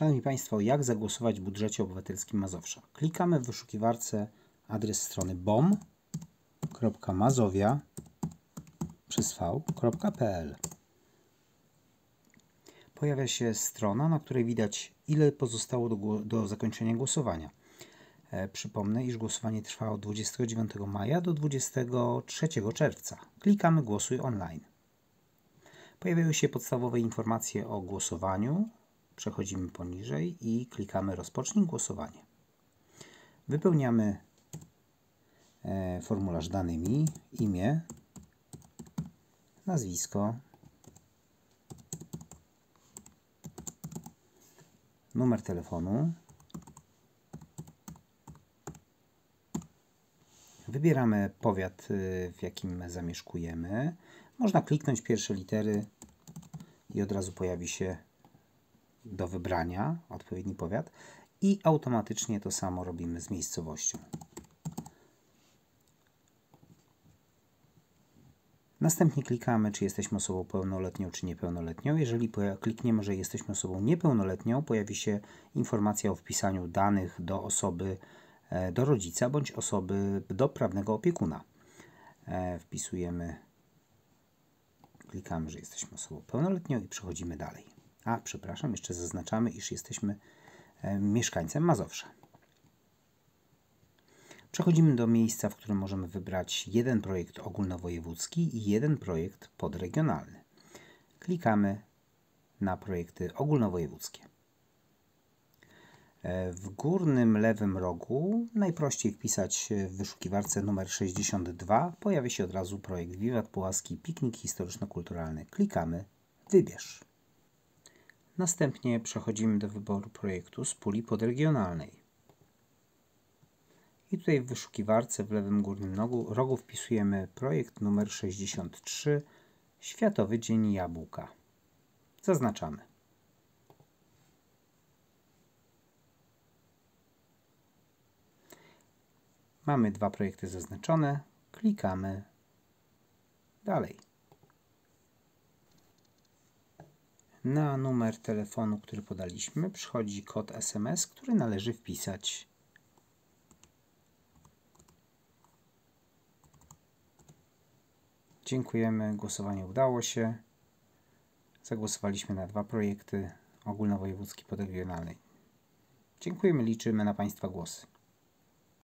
Szanowni Państwo, jak zagłosować w budżecie obywatelskim Mazowsza? Klikamy w wyszukiwarce adres strony bom.mazowia przez v.pl. Pojawia się strona, na której widać ile pozostało do, do zakończenia głosowania. E, przypomnę, iż głosowanie trwa od 29 maja do 23 czerwca. Klikamy Głosuj online. Pojawiają się podstawowe informacje o głosowaniu. Przechodzimy poniżej i klikamy Rozpocznij głosowanie. Wypełniamy e, formularz danymi, imię, nazwisko, numer telefonu, Wybieramy powiat, y, w jakim zamieszkujemy. Można kliknąć pierwsze litery i od razu pojawi się do wybrania odpowiedni powiat i automatycznie to samo robimy z miejscowością. Następnie klikamy, czy jesteśmy osobą pełnoletnią, czy niepełnoletnią. Jeżeli klikniemy, że jesteśmy osobą niepełnoletnią, pojawi się informacja o wpisaniu danych do osoby, E, do rodzica bądź osoby do prawnego opiekuna. E, wpisujemy, klikamy, że jesteśmy osobą pełnoletnią i przechodzimy dalej. A, przepraszam, jeszcze zaznaczamy, iż jesteśmy e, mieszkańcem Mazowsza. Przechodzimy do miejsca, w którym możemy wybrać jeden projekt ogólnowojewódzki i jeden projekt podregionalny. Klikamy na projekty ogólnowojewódzkie. E, w górnym lewym rogu najprościej wpisać w wyszukiwarce numer 62. Pojawi się od razu projekt Wiwat Pułaski Piknik Historyczno-Kulturalny. Klikamy Wybierz. Następnie przechodzimy do wyboru projektu z puli podregionalnej. I tutaj w wyszukiwarce w lewym górnym rogu, rogu wpisujemy projekt numer 63 Światowy Dzień Jabłka. Zaznaczamy. Mamy dwa projekty zaznaczone. Klikamy dalej. Na numer telefonu, który podaliśmy, przychodzi kod SMS, który należy wpisać. Dziękujemy, głosowanie udało się. Zagłosowaliśmy na dwa projekty ogólnowojewódzki podregionalny. Dziękujemy, liczymy na Państwa głosy.